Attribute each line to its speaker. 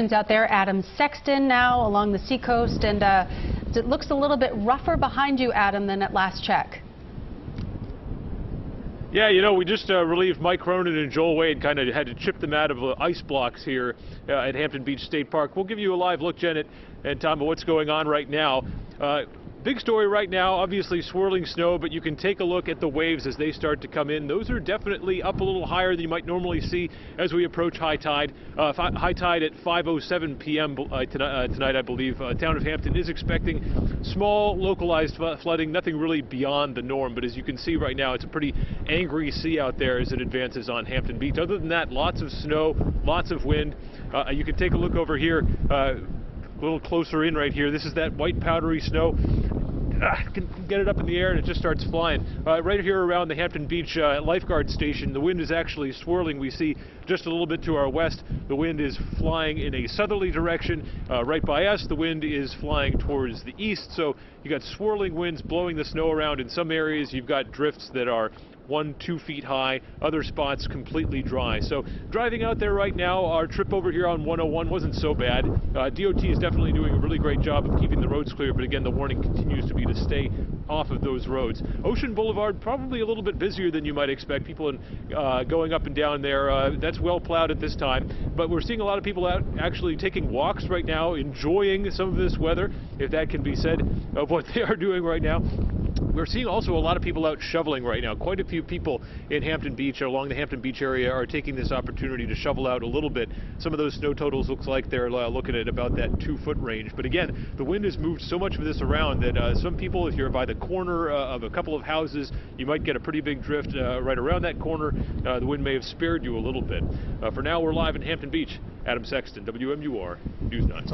Speaker 1: conditions out there. Adam Sexton now along the seacoast, and uh, it looks a little bit rougher behind you, Adam, than at last check.
Speaker 2: Yeah, you know, we just uh, relieved Mike Cronin and Joel Wade, kind of had to chip them out of uh, ice blocks here uh, at Hampton Beach State Park. We'll give you a live look, Janet and Tom, at what's going on right now. Uh, Big story right now, obviously swirling snow, but you can take a look at the waves as they start to come in. Those are definitely up a little higher than you might normally see as we approach high tide. Uh, high tide at 5.07 p.m. Uh, tonight, uh, tonight, I believe. Uh, town of Hampton is expecting small localized flooding, nothing really beyond the norm, but as you can see right now, it's a pretty angry sea out there as it advances on Hampton Beach. Other than that, lots of snow, lots of wind. Uh, you can take a look over here uh, a little closer in right here. This is that white powdery snow ah, can get it up in the air and it just starts flying. Uh, right here around the Hampton Beach uh, lifeguard station, the wind is actually swirling. We see just a little bit to our west, the wind is flying in a southerly direction. Uh, right by us, the wind is flying towards the east. So you've got swirling winds blowing the snow around. In some areas, you've got drifts that are one, two feet high, other spots completely dry. So driving out there right now, our trip over here on 101 wasn't so bad. Uh, DOT is definitely doing a really great job of keeping the roads clear, but again, the warning continues to be to stay off of those roads. Ocean Boulevard, probably a little bit busier than you might expect. People in, uh, going up and down there. Uh, that's well plowed at this time, but we're seeing a lot of people out actually taking walks right now, enjoying some of this weather, if that can be said of what they are doing right now. We're seeing also a lot of people out shoveling right now. Quite a few people in Hampton Beach, along the Hampton Beach area, are taking this opportunity to shovel out a little bit. Some of those snow totals looks like they're uh, looking at about that two foot range. But again, the wind has moved so much of this around that uh, some people, if you're by the corner uh, of a couple of houses, you might get a pretty big drift uh, right around that corner. Uh, the wind may have spared you a little bit. Uh, for now, we're live in Hampton Beach. Adam Sexton, WMUR News 9.